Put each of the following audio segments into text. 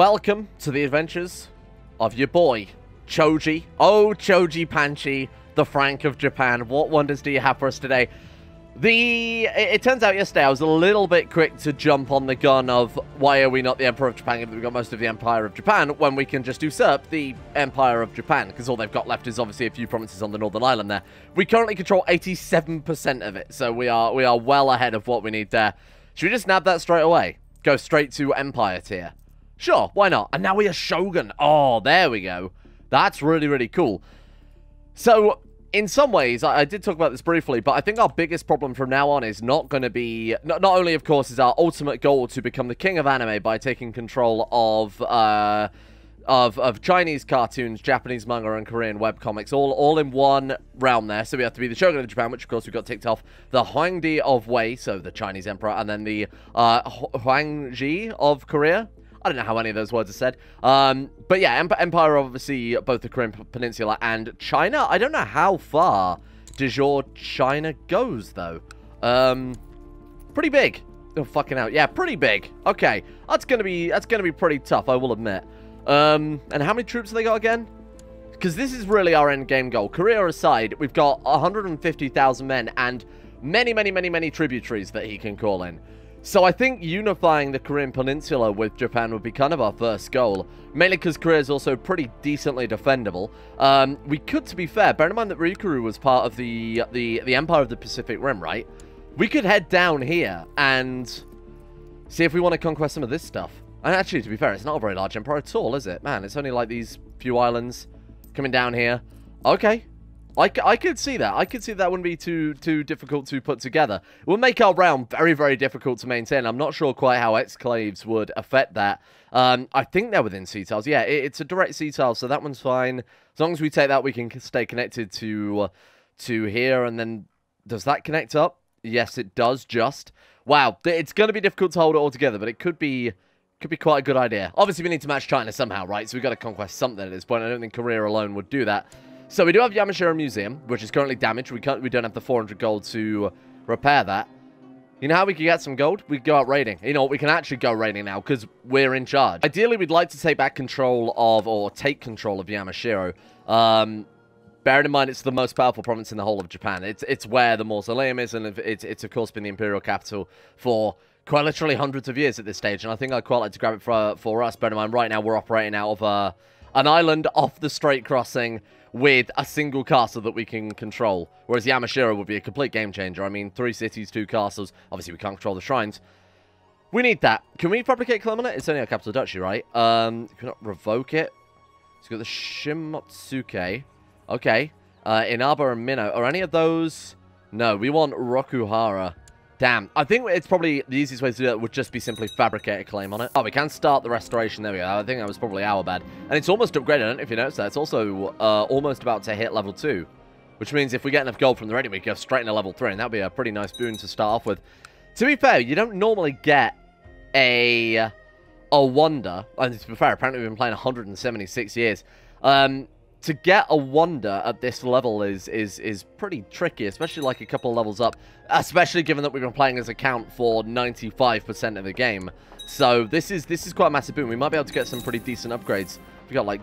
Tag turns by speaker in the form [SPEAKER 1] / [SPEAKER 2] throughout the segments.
[SPEAKER 1] Welcome to the adventures of your boy, Choji. Oh, Choji Panchi, the Frank of Japan. What wonders do you have for us today? The it, it, turns out yesterday I was a little bit quick to jump on the gun of why are we not the Emperor of Japan if we've got most of the Empire of Japan when we can just usurp the Empire of Japan because all they've got left is obviously a few provinces on the Northern Island there. We currently control 87% of it, so we are we are well ahead of what we need there. Should we just nab that straight away? Go straight to Empire tier. Sure, why not? And now we are Shogun. Oh, there we go. That's really, really cool. So, in some ways, I, I, did talk about this briefly, but I think our biggest problem from now on is not going to be... Not, not, only, of course, is our ultimate goal to become the king of anime by taking control of... Uh, of, of Chinese cartoons, Japanese manga, and Korean webcomics, all all in one realm there. So we have to be the Shogun of Japan, which of course we got ticked off, the Huangdi of Wei, so the Chinese emperor, and then the uh, Huangji of Korea, I don't know how any of those words are said. Um, but yeah, Empire obviously both the Korean Peninsula and China. I don't know how far de jure China goes, though. Um, pretty big. Oh, fucking out. Yeah, pretty big. Okay. That's gonna be that's gonna be pretty tough, I will admit. Um, and how many troops have they got again? Because this is really our end game goal. Korea aside, we've got 150,000 men and many, many, many, many tributaries that he can call in. So I think unifying the Korean Peninsula with Japan would be kind of our first goal. Mainly because Korea is also pretty decently defendable. Um, we could, to be fair, bear in mind that Ryukyu was part of the, the, the Empire of the Pacific Rim, right? We could head down here and see if we want to conquest some of this stuff. And actually, to be fair, it's not a very large empire at all, is it? Man, it's only like these few islands coming down here. Okay, I, I could see that. I could see that wouldn't be too too difficult to put together. It will make our realm very, very difficult to maintain. I'm not sure quite how exclaves would affect that. Um, I think they're within sea tiles. Yeah, it, it's a direct sea tile, so that one's fine. As long as we take that, we can stay connected to uh, to here. And then, does that connect up? Yes, it does, just. Wow, it's going to be difficult to hold it all together, but it could be could be quite a good idea. Obviously, we need to match China somehow, right? So we've got to conquest something at this point. I don't think Korea alone would do that. So we do have Yamashiro Museum, which is currently damaged. We can't. We don't have the 400 gold to repair that. You know how we could get some gold? We go out raiding. You know, what? we can actually go raiding now because we're in charge. Ideally, we'd like to take back control of, or take control of Yamashiro. Um, bearing in mind it's the most powerful province in the whole of Japan. It's it's where the mausoleum is, and it's, it's of course been the imperial capital for quite literally hundreds of years at this stage. And I think I'd quite like to grab it for, for us. Bear in mind, right now we're operating out of uh, an island off the Strait Crossing with a single castle that we can control. Whereas Yamashiro would be a complete game changer. I mean, three cities, two castles. Obviously, we can't control the shrines. We need that. Can we fabricate Clemonet? It's only a capital duchy, right? Um, can we revoke it? We've got the Shimotsuke. Okay. Uh, Inaba and Mino. Are any of those... No, we want Rokuhara. Damn. I think it's probably the easiest way to do that would just be simply fabricate a claim on it. Oh, we can start the restoration. There we go. I think that was probably our bad. And it's almost upgraded. I don't know if you noticed that. It's also uh, almost about to hit level 2. Which means if we get enough gold from the ready, we go straight into level 3. And that would be a pretty nice boon to start off with. To be fair, you don't normally get a a wonder. And to be fair, apparently we've been playing 176 years. Um, to get a wonder at this level is is is pretty tricky, especially like a couple of levels up, especially given that we've been playing as a count for 95% of the game. So this is this is quite a massive boon. We might be able to get some pretty decent upgrades. We got like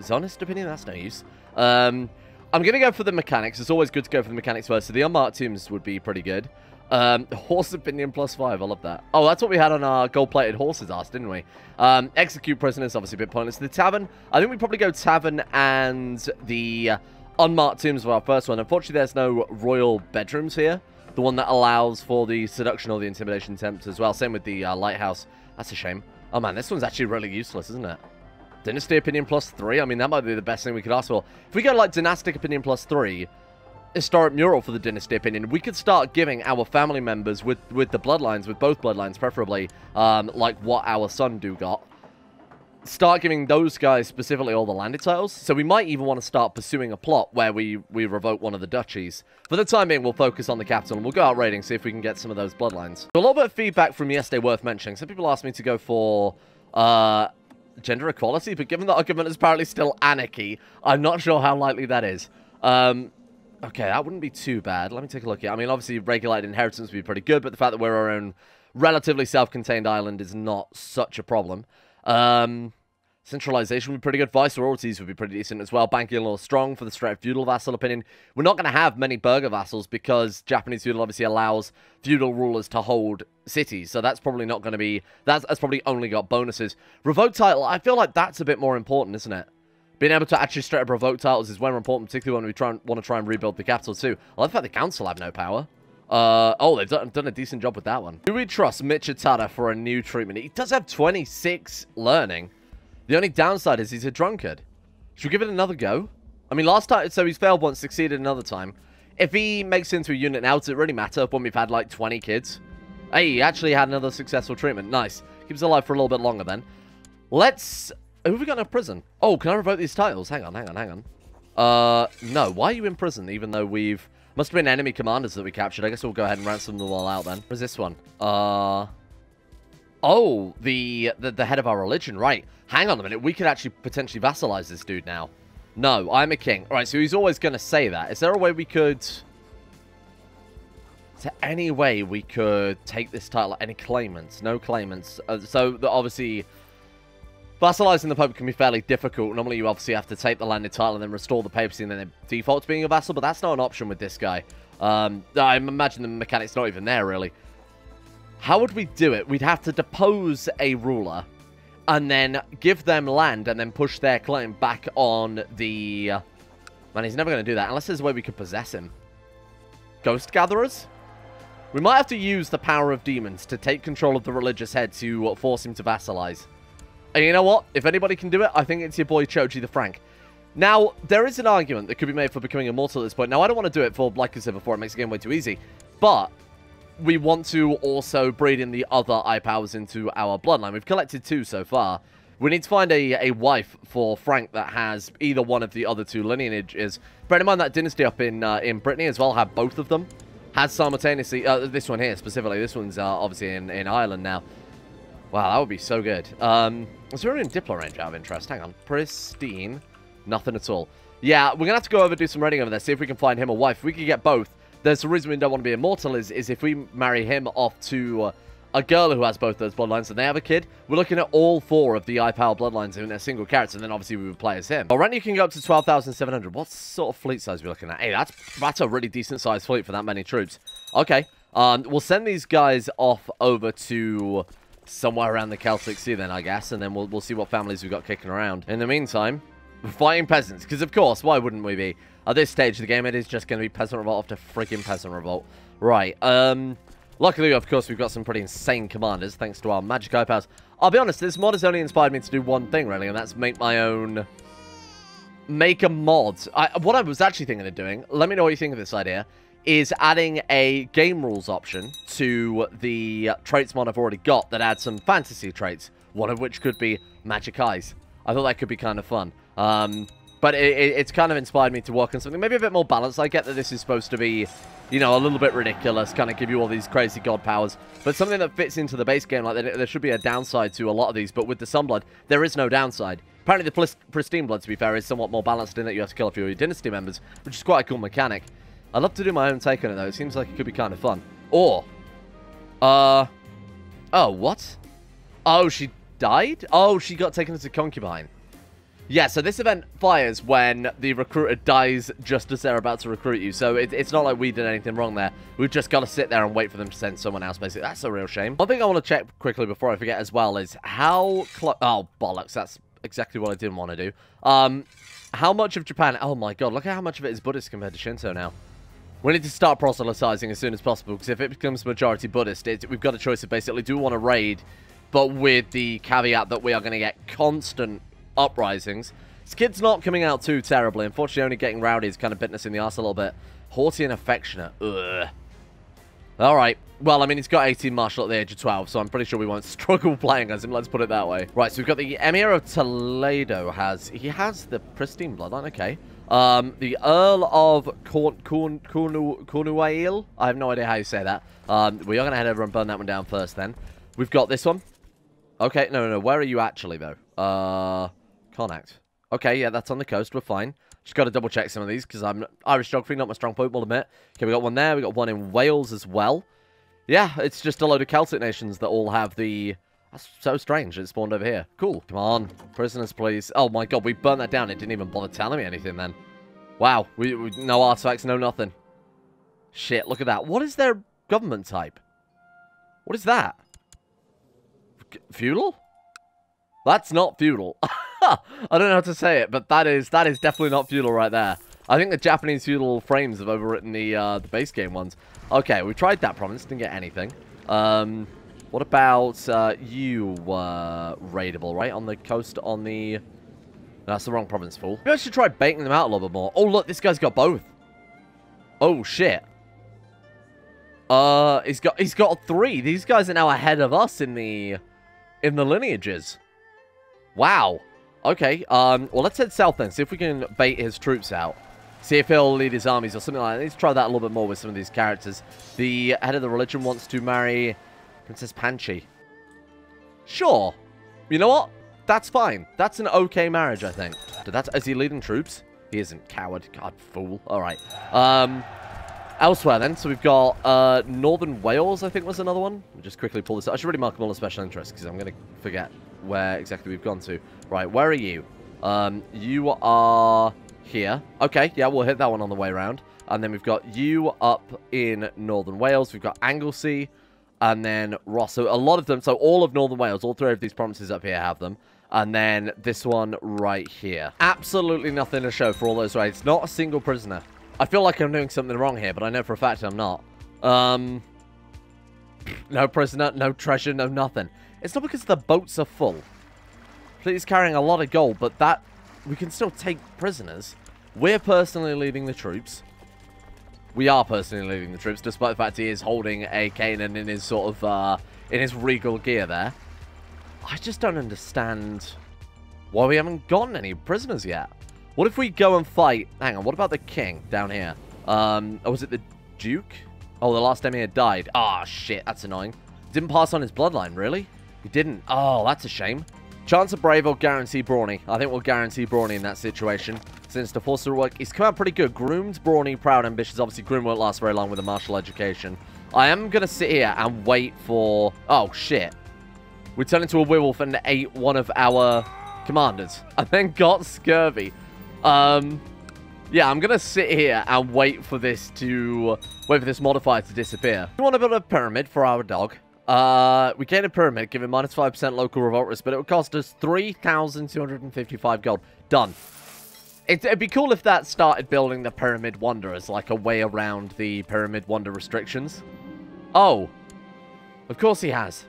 [SPEAKER 1] Zonist opinion, that's no use. Um, I'm gonna go for the mechanics. It's always good to go for the mechanics first. So the unmarked tombs would be pretty good. Um, horse opinion plus five. I love that. Oh, that's what we had on our gold-plated horses ass, didn't we? Um, execute prisoners, obviously a bit pointless. The tavern. I think we probably go tavern and the uh, unmarked tombs for our first one. Unfortunately, there's no royal bedrooms here. The one that allows for the seduction or the intimidation attempt as well. Same with the uh, lighthouse. That's a shame. Oh man, this one's actually really useless, isn't it? Dynasty opinion plus three. I mean, that might be the best thing we could ask for. If we go like dynastic opinion plus three, historic mural for the dynasty opinion. We could start giving our family members with, with the bloodlines, with both bloodlines preferably, um, like what our son do got. Start giving those guys specifically all the landed titles. So we might even want to start pursuing a plot where we, we revoke one of the duchies. For the time being, we'll focus on the capital and we'll go out raiding, see if we can get some of those bloodlines. So a little bit of feedback from yesterday worth mentioning. Some people asked me to go for... Uh, gender equality, but given that argument is apparently still anarchy, I'm not sure how likely that is. Um, Okay, that wouldn't be too bad. Let me take a look here. I mean, obviously, regulated inheritance would be pretty good, but the fact that we're our own relatively self-contained island is not such a problem. Um, centralization would be pretty good. Viceroyalties would be pretty decent as well. Banking law strong for the straight feudal vassal opinion. We're not going to have many burgher vassals because Japanese feudal obviously allows feudal rulers to hold cities. So that's probably not going to be... That's, that's probably only got bonuses. Revoke title, I feel like that's a bit more important, isn't it? Being able to actually straight up revoke titles is more important, particularly when we try and, want to try and rebuild the capital too. I love the fact the council have no power. Uh, oh, they've done, done a decent job with that one. Do we trust Michitada for a new treatment? He does have 26 learning. The only downside is he's a drunkard. Should we give it another go? I mean, last time, so he's failed once, succeeded another time. If he makes into a unit now, does it really matter when we've had like 20 kids? Hey, he actually had another successful treatment. Nice. Keeps alive for a little bit longer then. Let's... Who have we got in prison? Oh, can I revoke these titles? Hang on, hang on, hang on. Uh, no. Why are you in prison, even though we've... Must have been enemy commanders that we captured. I guess we'll go ahead and ransom them all out then. Where's this one? Uh... Oh, the, the, the head of our religion. Right. Hang on a minute. We could actually potentially vassalize this dude now. No, I'm a king. All right, so he's always going to say that. Is there a way we could... Is there any way we could take this title? Any claimants? No claimants. Uh, so, obviously, vassalizing the Pope can be fairly difficult. Normally, you obviously have to take the landed title and then restore the papacy and then default to being a vassal, but that's not an option with this guy. Um, I imagine the mechanic's not even there, really. How would we do it? We'd have to depose a ruler and then give them land and then push their claim back on the... Uh, man, he's never going to do that unless there's a way we could possess him. Ghost Gatherers? We might have to use the power of demons to take control of the religious head to force him to vassalize. And you know what? If anybody can do it, I think it's your boy Choji the Frank. Now, there is an argument that could be made for becoming immortal at this point. Now, I don't want to do it for, like I said before, it makes the game way too easy. But we want to also breed in the other eye powers into our bloodline. We've collected two so far. We need to find a, a wife for Frank that has either one of the other two lineages. Bear in mind that dynasty up in uh, in Brittany as well have both of them. Has simultaneously, uh, this one here specifically, this one's uh, obviously in, in Ireland now. Wow, that would be so good. Um, is there in Diplo range out of interest? Hang on. Pristine. Nothing at all. Yeah, we're going to have to go over do some raiding over there, see if we can find him a wife. If we could get both, there's a reason we don't want to be immortal is, is if we marry him off to uh, a girl who has both those bloodlines and they have a kid, we're looking at all four of the eye power bloodlines in a single character, and then obviously we would play as him. Already you can go up to 12,700. What sort of fleet size are we looking at? Hey, that's, that's a really decent sized fleet for that many troops. Okay, um, we'll send these guys off over to somewhere around the Celtic Sea then, I guess, and then we'll, we'll see what families we've got kicking around. In the meantime, fighting peasants, because of course, why wouldn't we be? At this stage of the game, it is just going to be Peasant Revolt after freaking Peasant Revolt. Right, um... Luckily, of course, we've got some pretty insane commanders, thanks to our magic eye powers. I'll be honest, this mod has only inspired me to do one thing, really, and that's make my own... Make a mod. I, what I was actually thinking of doing, let me know what you think of this idea, is adding a game rules option to the traits mod I've already got that adds some fantasy traits, one of which could be magic eyes. I thought that could be kind of fun. Um, but it, it, it's kind of inspired me to work on something maybe a bit more balanced. I get that this is supposed to be, you know, a little bit ridiculous, kind of give you all these crazy god powers, but something that fits into the base game. Like, there, there should be a downside to a lot of these, but with the Sunblood, there is no downside. Apparently, the Pristine Blood, to be fair, is somewhat more balanced in that you have to kill a few of your Dynasty members, which is quite a cool mechanic. I'd love to do my own take on it, though. It seems like it could be kind of fun. Or, uh, oh, what? Oh, she died? Oh, she got taken as a concubine. Yeah, so this event fires when the recruiter dies just as they're about to recruit you. So it, it's not like we did anything wrong there. We've just got to sit there and wait for them to send someone else, basically. That's a real shame. One thing I want to check quickly before I forget as well is how close... Oh, bollocks. That's exactly what I didn't want to do. Um, how much of Japan... Oh, my God. Look at how much of it is Buddhist compared to Shinto now. We need to start proselytizing as soon as possible, because if it becomes majority Buddhist, we've got a choice of basically do want to raid, but with the caveat that we are going to get constant uprisings. Skid's not coming out too terribly. Unfortunately, only getting rowdy is kind of bitten us in the ass a little bit. Haughty and affectionate. Ugh. Alright. Well, I mean, he's got 18 martial at the age of 12, so I'm pretty sure we won't struggle playing as him. Let's put it that way. Right, so we've got the Emir of Toledo has... He has the pristine bloodline. Okay. Um, the Earl of Corn, Corn, Cornu, Cornuail. I have no idea how you say that. Um, we are going to head over and burn that one down first then. We've got this one. Okay, no, no, no. Where are you actually, though? Uh, Connacht. Okay, yeah, that's on the coast. We're fine. Just got to double check some of these because I'm Irish geography, not my strong point, we'll admit. Okay, we got one there. We got one in Wales as well. Yeah, it's just a load of Celtic nations that all have the That's so strange. It spawned over here. Cool. Come on. Prisoners, please. Oh my god, we burnt that down. It didn't even bother telling me anything then. Wow. We, we No artifacts, no nothing. Shit, look at that. What is their government type? What is that? feudal? That's not feudal. I don't know how to say it, but that is that is definitely not feudal right there. I think the Japanese feudal frames have overwritten the uh, the base game ones. Okay, we tried that province, didn't get anything. Um, what about uh, you were raidable, right? On the coast, on the... that's the wrong province, fool. Maybe I should try baiting them out a little bit more. Oh, look, this guy's got both. Oh, shit. Uh, he's got he's got three. These guys are now ahead of us in the in the lineages. Wow. Okay. Um. Well, let's head south then. See if we can bait his troops out. See if he'll lead his armies or something like that. Let's try that a little bit more with some of these characters. The head of the religion wants to marry Princess Panchi. Sure. You know what? That's fine. That's an okay marriage, I think. That's, is he leading troops? He isn't. Coward. God, fool. All right. Um, elsewhere, then. So we've got uh, Northern Wales, I think was another one. Just quickly pull this up. I should really mark them all as special interest because I'm going to forget where exactly we've gone to. Right, where are you? Um, you are here. Okay, yeah, we'll hit that one on the way around. And then we've got you up in Northern Wales. We've got Anglesey and then Ross. So a lot of them, so all of Northern Wales, all three of these provinces up here have them. And then this one right here. Absolutely nothing to show for all those raids. Not a single prisoner. I feel like I'm doing something wrong here, but I know for a fact I'm not. Um, no prisoner, no treasure, no nothing. It's not because the boats are full. He's carrying a lot of gold, but that... We can still take prisoners. We're personally leading the troops. We are personally leading the troops, despite the fact he is holding a cannon in his sort of, uh, in his regal gear there. I just don't understand why we haven't gotten any prisoners yet. What if we go and fight... Hang on, what about the king down here? Um, or was it the duke? Oh, the last emir died. Ah, oh, shit, that's annoying. Didn't pass on his bloodline, really? He didn't. Oh, that's a shame. Chance of Brave or guarantee Brawny. I think we'll guarantee Brawny in that situation since the force of work. He's come out pretty good. Groomed, brawny, proud, ambitious. Obviously, Groom won't last very long with a martial education. I am going to sit here and wait for... Oh, shit. We turned into a werewolf and ate one of our commanders. And then got scurvy. Um, yeah, I'm going to sit here and wait for this to... Wait for this modifier to disappear. We want to build a pyramid for our dog. Uh, we gain a pyramid, giving minus 5% local revolt risk, but it would cost us 3,255 gold. Done. It, would be cool if that started building the Pyramid Wonder as like a way around the Pyramid Wonder restrictions. Oh. Of course he has.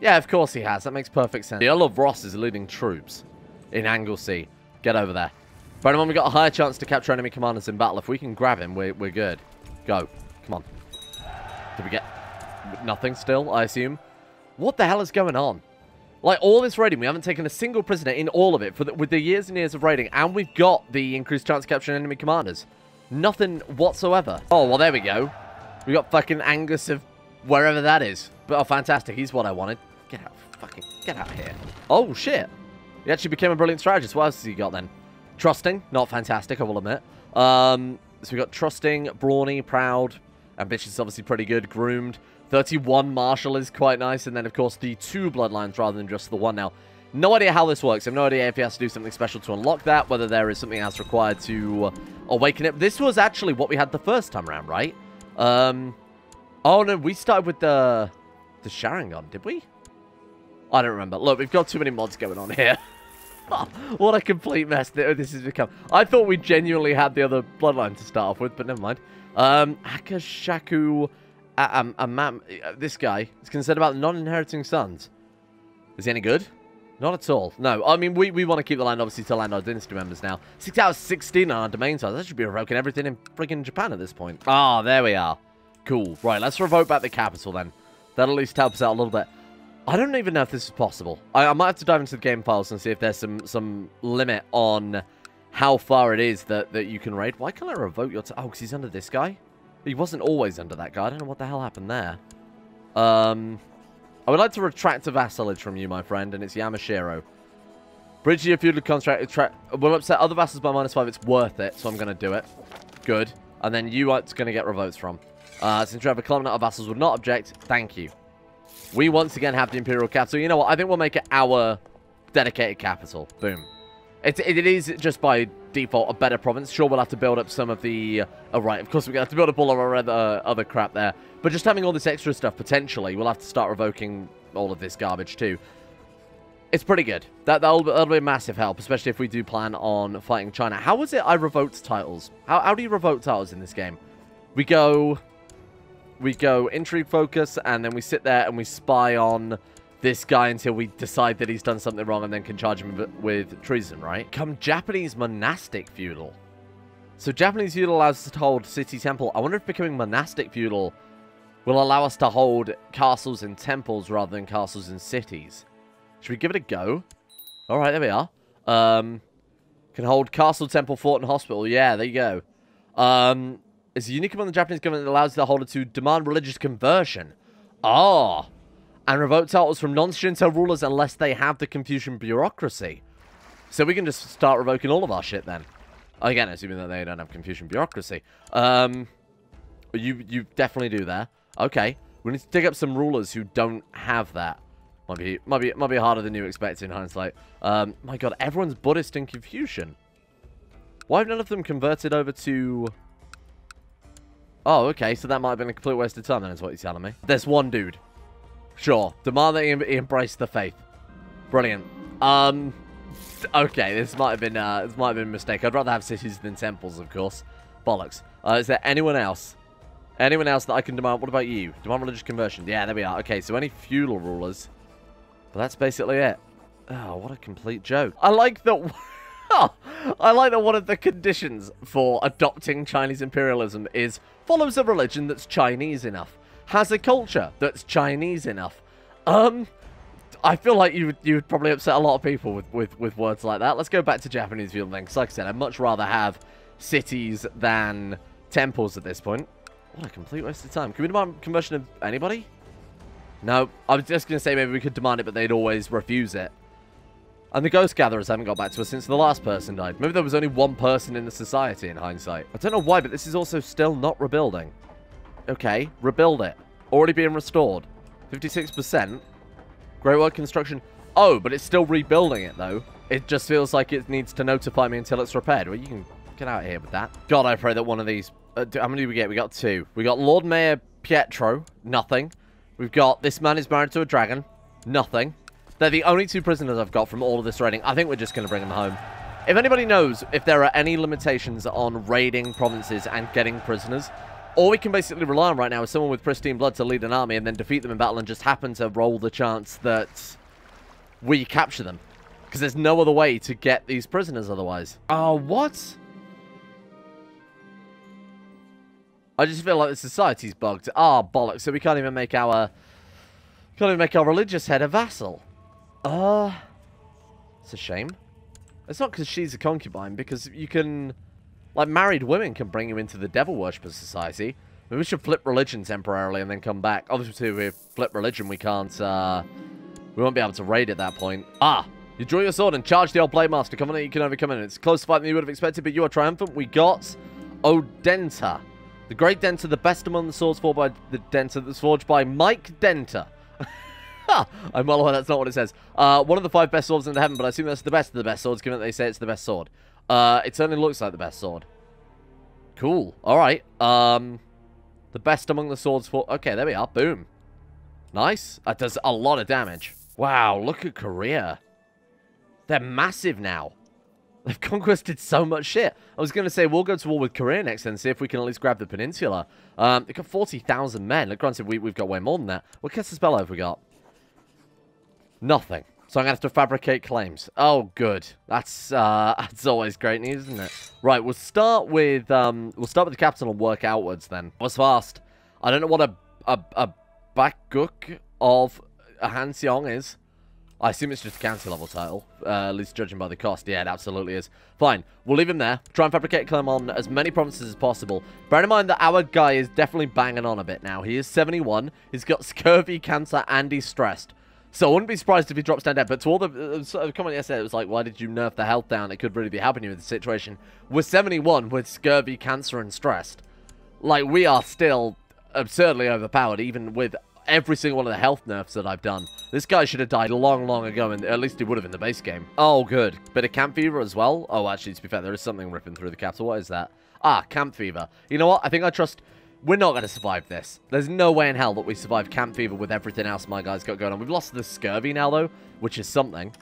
[SPEAKER 1] Yeah, of course he has. That makes perfect sense. The Earl of Ross is leading troops in Anglesey. Get over there. But we got a higher chance to capture enemy commanders in battle. If we can grab him, we're, we're good. Go. Come on. Did we get nothing still, I assume? What the hell is going on? Like, all this raiding, we haven't taken a single prisoner in all of it for the, with the years and years of raiding, and we've got the increased chance of capturing enemy commanders. Nothing whatsoever. Oh, well, there we go. We got fucking Angus of wherever that is. But, oh, fantastic. He's what I wanted. Get out. Fucking get out of here. Oh, shit. He actually became a brilliant strategist. What else has he got, then? Trusting. Not fantastic, I will admit. Um, so we got trusting, brawny, proud. Ambitious obviously pretty good. Groomed. 31 martial is quite nice. And then, of course, the two bloodlines rather than just the one now. No idea how this works. I have no idea if he has to do something special to unlock that, whether there is something else required to uh, awaken it. This was actually what we had the first time around, right? Um, oh, no, we started with the, the Sharingan, did we? I don't remember. Look, we've got too many mods going on here. what a complete mess this has become. I thought we genuinely had the other bloodline to start off with, but never mind. Um, Akashaku a, a, man, uh, this guy is concerned about non-inheriting sons. Is he any good? Not at all. No, I mean, we, we want to keep the land, obviously, to land our dynasty members now. 6 out of 16 on our domain size. That should be revoking everything in freaking Japan at this point. Ah, there we are. Cool. Right, let's revoke back the capital then. That at least helps out a little bit. I don't even know if this is possible. I, I might have to dive into the game files and see if there's some, some limit on how far it is that, that you can raid. Why can't I revoke your... Oh, because he's under this guy? He wasn't always under that guy. I don't know what the hell happened there. Um, I would like to retract a vassalage from you, my friend, and it's Yamashiro. Bridge your feudal contract will upset other vassals by minus five. It's worth it, so I'm going to do it. Good. And then you are going to get revotes from. Uh, since you have a kilometer of vassals would not object, thank you. We once again have the Imperial capital. You know what? I think we'll make it our dedicated capital. Boom. It, it is just by default a better province. Sure, we'll have to build up some of the... Oh, right, of course we're going to have to build up all of our other, other crap there. But just having all this extra stuff, potentially, we'll have to start revoking all of this garbage too. It's pretty good. That, that'll, that'll be a massive help, especially if we do plan on fighting China. How was it I revoked titles? How, how do you revoke titles in this game? We go... We go intrigue focus, and then we sit there and we spy on this guy until we decide that he's done something wrong and then can charge him with treason, right? Come Japanese monastic feudal. So Japanese feudal allows us to hold city temple. I wonder if becoming monastic feudal will allow us to hold castles and temples rather than castles and cities. Should we give it a go? All right, there we are. Um, can hold castle, temple, fort, and hospital. Yeah, there you go. Um, it's unique among the Japanese government that allows the holder to demand religious conversion. Ah. And revoke titles from non-Shinto rulers unless they have the Confucian bureaucracy. So we can just start revoking all of our shit then. Again, assuming that they don't have Confucian bureaucracy. Um, you you definitely do there. Okay. We need to dig up some rulers who don't have that. Might be, might be, might be harder than you expect in hindsight. Um, my god, everyone's Buddhist and Confucian. Why have none of them converted over to... Oh, okay, so that might have been a complete waste of time then, is what you're telling me. There's one dude. Sure. Demand that he, embrace the faith. Brilliant. Um, okay, this might have been, uh, this might have been a mistake. I'd rather have cities than temples, of course. Bollocks. Uh, is there anyone else Anyone else that I can demand? What about you? Demand religious conversion. Yeah, there we are. Okay, so any feudal rulers. But that's basically it. Oh, what a complete joke. I like that... I like that one of the conditions for adopting Chinese imperialism is follows a religion that's Chinese enough. Has a culture that's Chinese enough. Um, I feel like you would, you would probably upset a lot of people with, with, with words like that. Let's go back to Japanese feudal because like I said, I'd much rather have cities than temples at this point. What a complete waste of time. Can we demand conversion of anybody? No. I was just going to say maybe we could demand it, but they'd always refuse it. And the Ghost Gatherers haven't got back to us since the last person died. Maybe there was only one person in the society in hindsight. I don't know why, but this is also still not rebuilding. Okay, rebuild it. Already being restored. 56%. Great work construction. Oh, but it's still rebuilding it, though. It just feels like it needs to notify me until it's repaired. Well, you can get out of here with that. God, I pray that one of these uh, how many did we get? We got two. We got Lord Mayor Pietro. Nothing. We've got this man is married to a dragon. Nothing. They're the only two prisoners I've got from all of this raiding. I think we're just going to bring them home. If anybody knows if there are any limitations on raiding provinces and getting prisoners, all we can basically rely on right now is someone with pristine blood to lead an army and then defeat them in battle and just happen to roll the chance that we capture them. Because there's no other way to get these prisoners otherwise. Oh, what? I just feel like the society's bugged. Ah, oh, bollocks. So we can't even make our... Can't even make our religious head a vassal. Uh... It's a shame. It's not because she's a concubine, because you can... Like, married women can bring you into the Devil Worshipper Society. Maybe we should flip religion temporarily and then come back. Obviously, if we flip religion, we can't, uh... We won't be able to raid at that point. Ah! You draw your sword and charge the old Blade Master. Come on, you can overcome it. It's a closer fight than you would have expected, but you are triumphant. We got Odenta. The Great Denter, the best among the swords forged by the Denter that's forged by Mike Denter. I'm well aware that's not what it says. Uh, one of the five best swords in the heaven, but I assume that's the best of the best swords, given that they say it's the best sword. Uh, it certainly looks like the best sword. Cool. All right. Um, the best among the swords for... Okay, there we are. Boom. Nice. That does a lot of damage. Wow, look at Korea. They're massive now. They've conquered so much shit. I was going to say, we'll go to war with Korea next and see if we can at least grab the peninsula. Um, they've got 40,000 men. Granted, we, we've got way more than that. What Casus Belli have we got? Nothing. So I'm going to have to fabricate claims. Oh, good. That's uh, that's always great news, isn't it? Right, we'll start with um, we'll start with the capital and work outwards then. Was fast. I don't know what a a, a of a Han Seong is. I assume it's just a county level title, uh, at least judging by the cost. Yeah, it absolutely is. Fine, we'll leave him there. Try and fabricate claim on as many provinces as possible. Bear in mind that our guy is definitely banging on a bit now. He is 71. He's got scurvy, cancer, and he's stressed. So I wouldn't be surprised if he drops down dead. But to all the uh, sort of comment yesterday, it was like, why did you nerf the health down? It could really be helping you the situation. We're 71 with scurvy, cancer, and stressed. Like, we are still absurdly overpowered, even with every single one of the health nerfs that I've done. This guy should have died long, long ago, and at least he would have in the base game. Oh, good. Bit of camp fever as well. Oh, actually, to be fair, there is something ripping through the capital. What is that? Ah, camp fever. You know what? I think I trust... We're not going to survive this. There's no way in hell that we survive camp fever with everything else my guy's got going on. We've lost the scurvy now, though, which is something.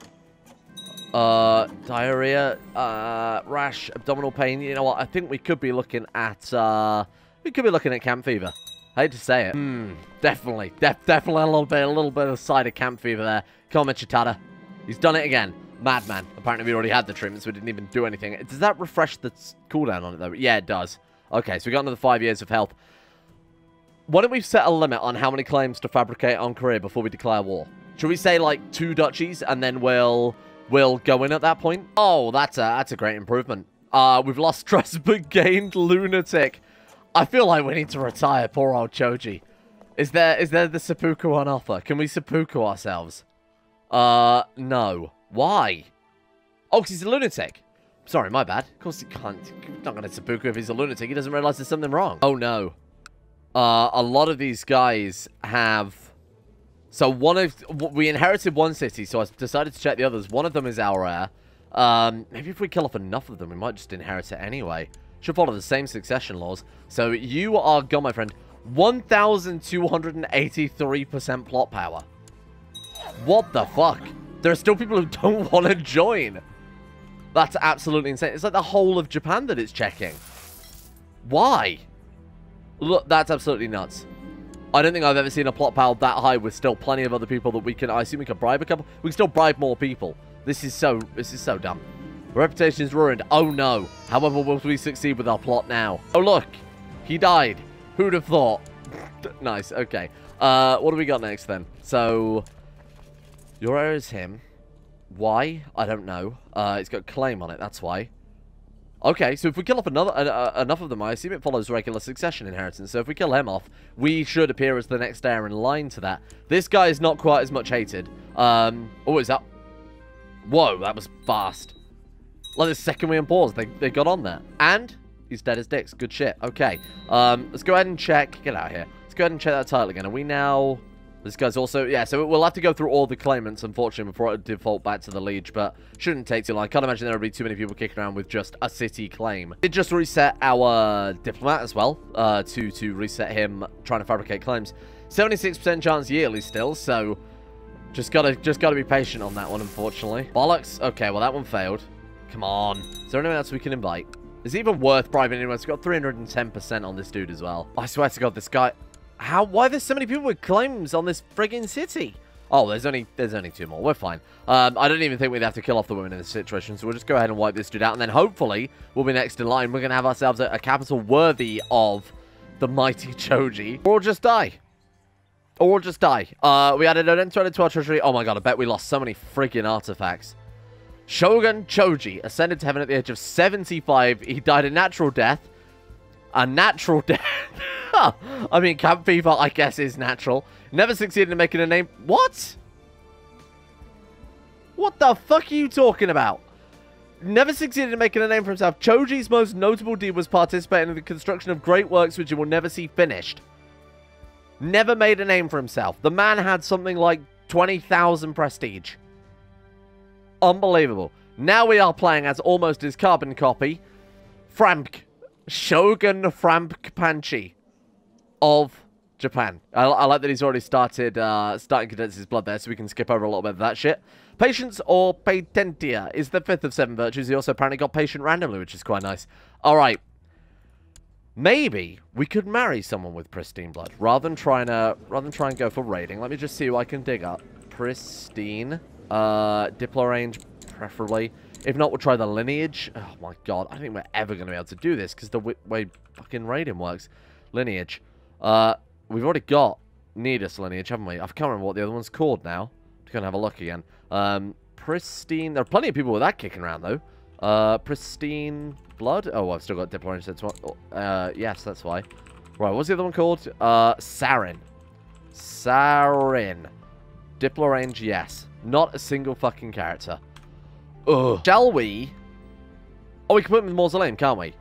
[SPEAKER 1] Uh, diarrhea, uh, rash, abdominal pain. You know what? I think we could be looking at, uh, we could be looking at camp fever. I hate to say it. Hmm, definitely. Def definitely a little bit, a little bit of side of camp fever there. Come on, Chitada. He's done it again. Madman. Apparently we already had the treatment, so we didn't even do anything. Does that refresh the cooldown on it, though? Yeah, it does. Okay, so we got another five years of health. Why don't we set a limit on how many claims to fabricate on Korea before we declare war? Should we say, like, two duchies, and then we'll we'll go in at that point. Oh, that's a, that's a great improvement. Uh, we've lost trust but gained lunatic. I feel like we need to retire poor old Choji. Is there is there the seppuku on offer? Can we seppuku ourselves? Uh, no. Why? Oh, because he's a lunatic. Sorry, my bad. Of course he can't. He's not going to seppuku if he's a lunatic. He doesn't realize there's something wrong. Oh, no. Uh, a lot of these guys have so one of we inherited one city, so I decided to check the others. One of them is our heir. Um, maybe if we kill off enough of them, we might just inherit it anyway. Should follow the same succession laws. So you are gone, my friend. 1,283% plot power. What the fuck? There are still people who don't want to join. That's absolutely insane. It's like the whole of Japan that it's checking. Why? Look, that's absolutely nuts. I don't think I've ever seen a plot pile that high with still plenty of other people that we can... I assume we can bribe a couple. We can still bribe more people. This is so... This is so dumb. Reputation is ruined. Oh, no. However, will we succeed with our plot now? Oh, look. He died. Who'd have thought? nice. Okay. Uh, what do we got next, then? So... Your is him. Why? I don't know. Uh, it's got claim on it. That's why. Okay, so if we kill off another uh, uh, enough of them, I assume it follows regular succession inheritance. So if we kill him off, we should appear as the next heir in line to that. This guy is not quite as much hated. Um, oh, is that... Whoa, that was fast. Like the second we unpause, they, they got on there. And he's dead as dicks. Good shit. Okay, um, let's go ahead and check... Get out of here. Let's go ahead and check that title again. Are we now... This guy's also... Yeah, so we'll have to go through all the claimants, unfortunately, before it default back to the Liege, but shouldn't take too long. I can't imagine there would be too many people kicking around with just a city claim. Did just reset our diplomat as well, uh, to, to reset him trying to fabricate claims. 76% chance yearly still, so... Just gotta, just gotta be patient on that one, unfortunately. Bollocks. Okay, well, that one failed. Come on. Is there anyone else we can invite? Is it even worth bribing anyone? It's got 310% on this dude as well. I swear to God, this guy... How? Why there's so many people with claims on this frigging city? Oh, there's only there's only two more. We're fine. Um, I don't even think we'd have to kill off the women in this situation, so we'll just go ahead and wipe this dude out, and then hopefully we'll be next in line. We're going to have ourselves a, a, capital worthy of the mighty Choji. Or we'll just die. Or we'll just die. Uh, we added an entered to our treasury. Oh my god, I bet we lost so many freaking artifacts. Shogun Choji ascended to heaven at the age of 75. He died a natural death. A natural death. I mean, camp fever, I guess, is natural. Never succeeded in making a name. What? What the fuck are you talking about? Never succeeded in making a name for himself. Choji's most notable deed was participating in the construction of great works which he will never see finished. Never made a name for himself. The man had something like 20,000 prestige. Unbelievable. Now we are playing as almost his carbon copy, Frank. Shogun Frank Panchi of Japan. I, I, like that he's already started uh, starting condense his blood there, so we can skip over a little bit of that shit. Patience or Patentia is the fifth of seven virtues. He also apparently got patient randomly, which is quite nice. All right. Maybe we could marry someone with pristine blood rather than trying to rather than try and go for raiding. Let me just see who I can dig up. Pristine, uh, Diplo range, preferably. If not, we'll try the lineage. Oh my god, I don't think we're ever going to be able to do this because the way fucking raiding works. Lineage. Uh, we've already got Nidus lineage, haven't we? I can't remember what the other one's called now. Just gonna have a look again. Um, pristine. There are plenty of people with that kicking around though. Uh, pristine blood. Oh, I've still got Diplo range. That's what. Uh, yes, that's why. Right, what's the other one called? Uh, Sarin. Sarin. Diplo yes. Not a single fucking character. Ugh. Shall we? Oh, we can put him in the mausoleum, can't we?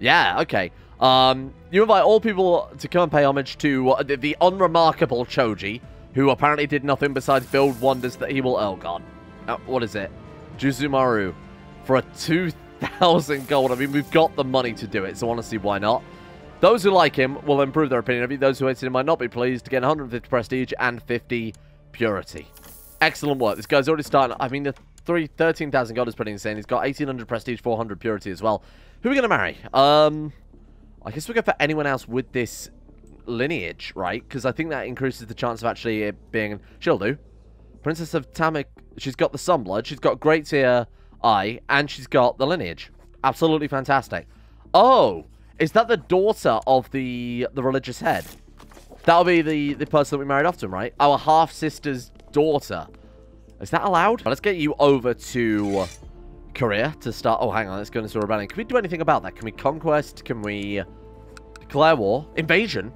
[SPEAKER 1] Yeah, okay. Um, you invite all people to come and pay homage to uh, the, the unremarkable Choji, who apparently did nothing besides build wonders that he will... God. Uh, what is it? Juzumaru. For a 2,000 gold. I mean, we've got the money to do it, so honestly, why not? Those who like him will improve their opinion of you. Those who hated him might not be pleased to get 150 prestige and 50 purity. Excellent work. This guy's already starting... I mean, the 13,000 gold is pretty insane. He's got 1,800 prestige, 400 purity as well. Who are we going to marry? Um, I guess we go for anyone else with this lineage, right? Because I think that increases the chance of actually it being... She'll do. Princess of Tamik... She's got the Sunblood. She's got Great Tier Eye. And she's got the lineage. Absolutely fantastic. Oh! Is that the daughter of the the religious head? That'll be the, the person that we married off to, right? Our half-sister's daughter. Is that allowed? let's get you over to Korea to start... Oh, hang on. Let's go into a rebellion. Can we do anything about that? Can we conquest? Can we declare war? Invasion?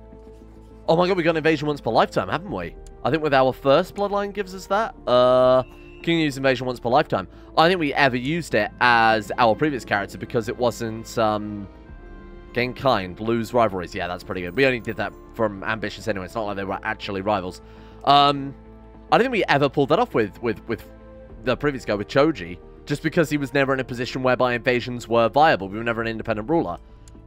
[SPEAKER 1] Oh my god, we got an invasion once per lifetime, haven't we? I think with our first bloodline gives us that. Uh, can you use invasion once per lifetime? I think we ever used it as our previous character because it wasn't... Um, Gain kind, lose rivalries. Yeah, that's pretty good. We only did that from ambitious anyway. It's not like they were actually rivals. Um, I don't think we ever pulled that off with with with the previous guy with Choji, just because he was never in a position whereby invasions were viable. We were never an independent ruler.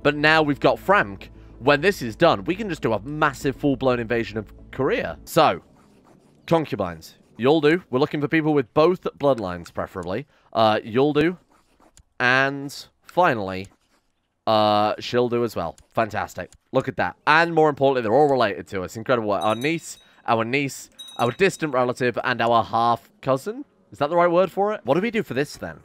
[SPEAKER 1] But now we've got Frank. When this is done, we can just do a massive full-blown invasion of Korea. So, concubines. You'll do. We're looking for people with both bloodlines, preferably. Uh, you'll do. And finally, uh, she'll do as well. Fantastic. Look at that. And more importantly, they're all related to us. Incredible. Our niece, our niece, our distant relative, and our half-cousin? Is that the right word for it? What do we do for this, then?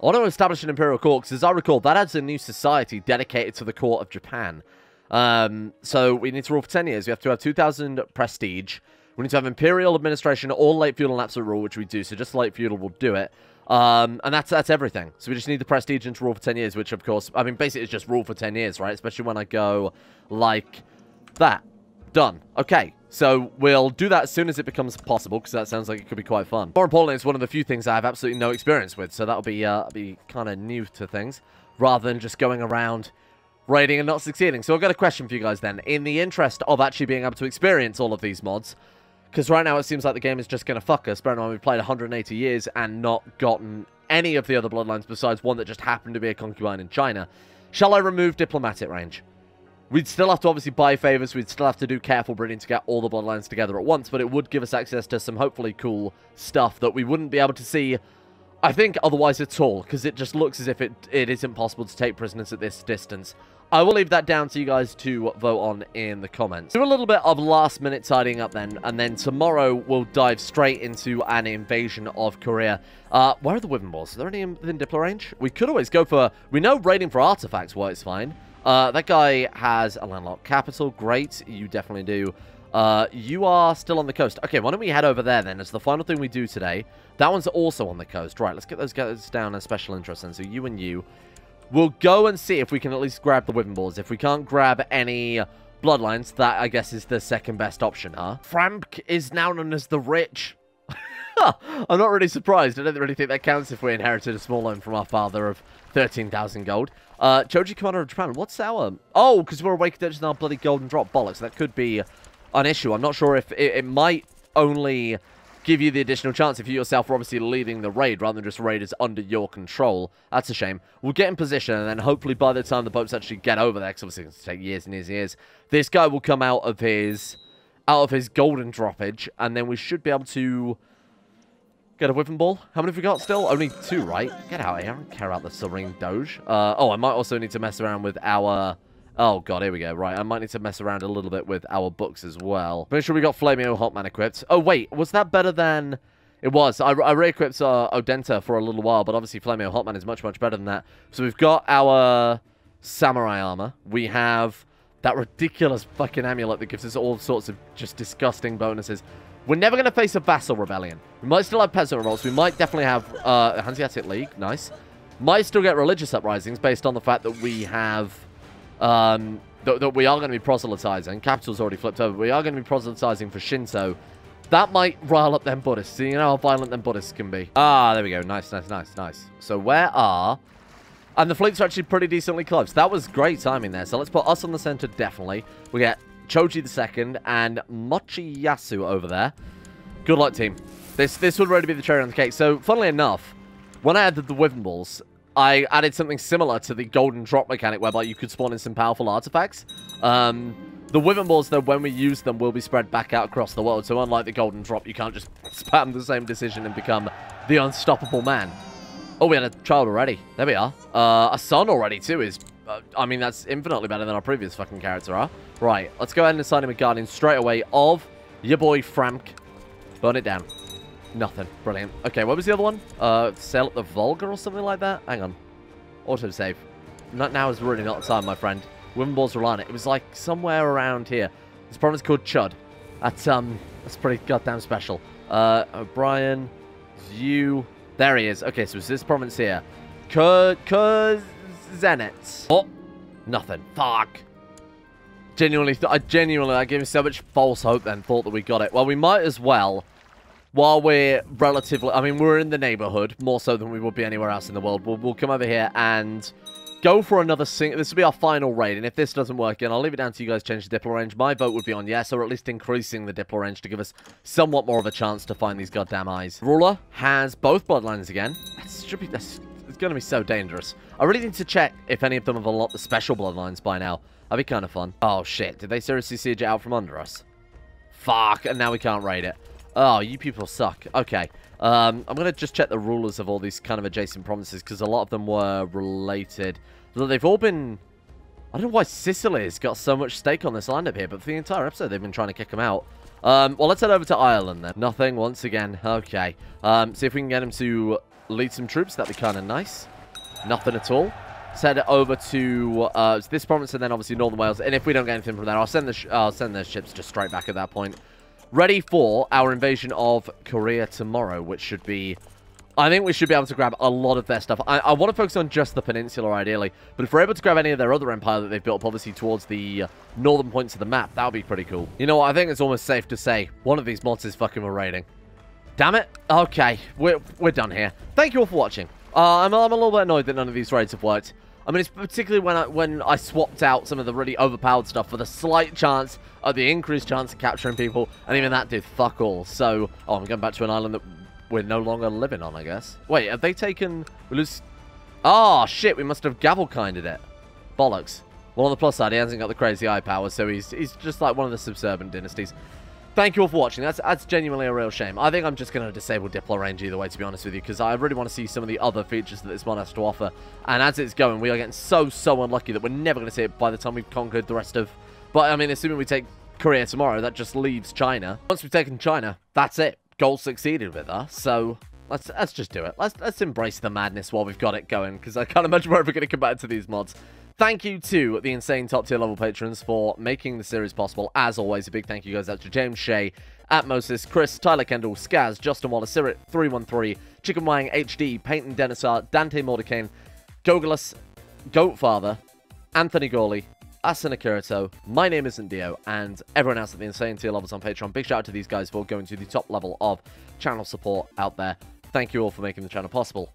[SPEAKER 1] I want to establish an Imperial Court, because as I recall, that adds a new society dedicated to the Court of Japan. Um, so we need to rule for 10 years. We have to have 2,000 prestige. We need to have Imperial administration, all late feudal and absolute rule, which we do. So just late feudal will do it. Um, and that's that's everything. So we just need the prestige and rule for 10 years, which of course, I mean, basically it's just rule for 10 years, right? Especially when I go like that. Done. Okay, so we'll do that as soon as it becomes possible, because that sounds like it could be quite fun. More importantly, it's one of the few things I have absolutely no experience with, so that'll be, uh, be kind of new to things, rather than just going around raiding and not succeeding. So I've got a question for you guys then. In the interest of actually being able to experience all of these mods, because right now it seems like the game is just going to fuck us. Bear in mind, we've played 180 years and not gotten any of the other bloodlines besides one that just happened to be a concubine in China. Shall I remove diplomatic range? We'd still have to obviously buy favors. We'd still have to do careful breeding to get all the bloodlines together at once, but it would give us access to some hopefully cool stuff that we wouldn't be able to see, I think, otherwise at all, because it just looks as if it, it isn't possible to take prisoners at this distance. I will leave that down to you guys to vote on in the comments. Do a little bit of last minute tidying up then, and then tomorrow we'll dive straight into an invasion of Korea. Uh, where are the Wyvern Balls? Are there any in Diplo range? We could always go for... We know raiding for artifacts works fine. Uh, that guy has a landlocked capital. Great. You definitely do. Uh, you are still on the coast. Okay, why don't we head over there then as the final thing we do today. That one's also on the coast. Right, let's get those guys down as special interest then. So you and you We'll go and see if we can at least grab the Wyvern Balls. If we can't grab any Bloodlines, that, I guess, is the second best option, huh? Frank is now known as the Rich. I'm not really surprised. I don't really think that counts if we inherited a small loan from our father of 13,000 gold. Uh, Choji Commander of Japan, what's our... Oh, because we're awakened in our bloody golden drop. Bollocks, that could be an issue. I'm not sure if it, it might only give you the additional chance if you yourself are obviously leading the raid rather than just raiders under your control. That's a shame. We'll get in position, and then hopefully by the time the boats actually get over there, because obviously it's going to take years and years and years, this guy will come out of his out of his golden droppage, and then we should be able to get a Wyvern Ball. How many have we got still? Only two, right? Get out of here. I don't care about the Serene Doge. Uh, oh, I might also need to mess around with our Oh, God, here we go. Right, I might need to mess around a little bit with our books as well. Make sure we got Flameo Hotman equipped. Oh, wait, was that better than... It was. I, I re-equipped uh, Odenta for a little while, but obviously Flameo Hotman is much, much better than that. So we've got our Samurai armor. We have that ridiculous fucking amulet that gives us all sorts of just disgusting bonuses. We're never going to face a vassal rebellion. We might still have peasant revolts. We might definitely have uh, Hanseatic League. Nice. Might still get religious uprisings based on the fact that we have um, that, that we are going to be proselytizing. Capital's already flipped over. We are going to be proselytizing for Shinto. That might rile up them Buddhists. You know how violent them Buddhists can be. Ah, there we go. Nice, nice, nice, nice. So where are And the fleets are actually pretty decently close. That was great timing there. So let's put us on the center, definitely. We get Choji the second and Mochiyasu over there. Good luck, team. This this would really be the cherry on the cake. So, funnily enough, when I added the Wyvern Balls, I added something similar to the Golden Drop mechanic, whereby you could spawn in some powerful artifacts. Um, the Wyvern Balls, though, when we use them, will be spread back out across the world. So, unlike the Golden Drop, you can't just spam the same decision and become the unstoppable man. Oh, we had a child already. There we are. Uh, a son already, too, is... I mean, that's infinitely better than our previous fucking character are. Right, let's go ahead and assign him a guardian straight away of your boy Frank. Burn it down. Nothing. Brilliant. Okay, what was the other one? Uh, sail up the Volga or something like that? Hang on. Autosave. Not now is really not the time, my friend. Were on it. Was like somewhere around here. This province called Chud. That's, um, that's pretty goddamn special. Uh, O'Brien, you. There he is. Okay, so it's this province here. Zenit. Oh, nothing. Fuck. Genuinely, I genuinely, I gave me so much false hope then, thought that we got it. Well, we might as well, while we're relatively, I mean, we're in the neighborhood, more so than we would be anywhere else in the world. We'll, we'll come over here and go for another sing. This will be our final raid, and if this doesn't work, and I'll leave it down to you guys change the Diplo range. My vote would be on yes, or at least increasing the Diplo range to give us somewhat more of a chance to find these goddamn eyes. Ruler has both bloodlines again. That should be, that's, it's going to be so dangerous. I really need to check if any of them have unlocked the special bloodlines by now. That'd be kind of fun. Oh, shit. Did they seriously siege it out from under us? Fuck. And now we can't raid it. Oh, you people suck. Okay. Um, I'm going to just check the rulers of all these kind of adjacent provinces because a lot of them were related. They've all been... I don't know why Sicily's got so much stake on this land up here, but for the entire episode they've been trying to kick them out. Um, well, let's head over to Ireland then. Nothing once again. Okay. Um, see if we can get him to lead some troops. That'd be kind of nice. Nothing at all send it over to uh, this province and then obviously Northern Wales. And if we don't get anything from there, I'll send the I'll send the ships just straight back at that point. Ready for our invasion of Korea tomorrow, which should be... I think we should be able to grab a lot of their stuff. I, I want to focus on just the peninsula, ideally. But if we're able to grab any of their other empire that they've built up, obviously, towards the uh, northern points of the map, that would be pretty cool. You know what? I think it's almost safe to say one of these mods is fucking raiding. Damn it. Okay, we're, we're done here. Thank you all for watching. Uh, I'm, I'm a little bit annoyed that none of these raids have worked. I mean, it's particularly when I, when I swapped out some of the really overpowered stuff for the slight chance, of the increased chance of capturing people, and even that did fuck all. So, oh, I'm going back to an island that we're no longer living on, I guess. Wait, have they taken... We lose... Oh, shit, we must have gavel-kinded it. Bollocks. Well, on the plus side, he hasn't got the crazy eye power, so he's, he's just like one of the subservient dynasties. Thank you all for watching. That's that's genuinely a real shame. I think I'm just going to disable Diplo range either way, to be honest with you, because I really want to see some of the other features that this mod has to offer. And as it's going, we are getting so, so unlucky that we're never going to see it by the time we've conquered the rest of... But, I mean, assuming we take Korea tomorrow, that just leaves China. Once we've taken China, that's it. Goal succeeded with us, so... Let's let's just do it. Let's let's embrace the madness while we've got it going, because I can't imagine we're ever going to come back to these mods. Thank you to the insane top tier level patrons for making the series possible. As always, a big thank you goes out to James Shea, Atmosis, Chris, Tyler Kendall, Skaz, Justin Wallace, Sirit, 313, Chicken Wang, HD, Peyton Denisar, Dante Mordecane, Gogolus, Goatfather, Anthony Gawley, Asuna Kirito, my name isn't Dio, and everyone else at the insane tier levels on Patreon. Big shout out to these guys for going to the top level of channel support out there. Thank you all for making the channel possible.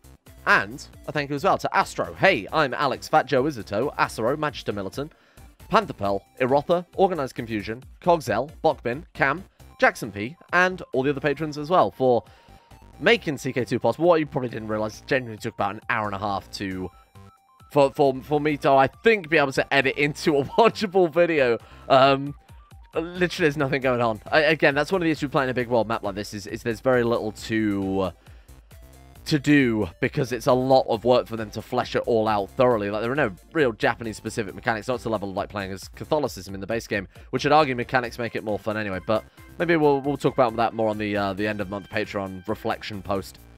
[SPEAKER 1] And a thank you as well to Astro. Hey, I'm Alex, Fat Joe Izuto, Asaro, Magister Militant, Pantherpel, Erotha, Organized Confusion, Cogsel, Bokbin, Cam, Jackson P, and all the other patrons as well for making CK2 possible. What you probably didn't realize genuinely took about an hour and a half to for for for me to I think be able to edit into a watchable video. Um, literally, there's nothing going on. I, again, that's one of the issues playing a big world map like this is is there's very little to. To do because it's a lot of work for them to flesh it all out thoroughly. Like there are no real Japanese specific mechanics, not to level like playing as Catholicism in the base game, which I'd argue mechanics make it more fun anyway. But maybe we'll we'll talk about that more on the uh, the end of month Patreon reflection post.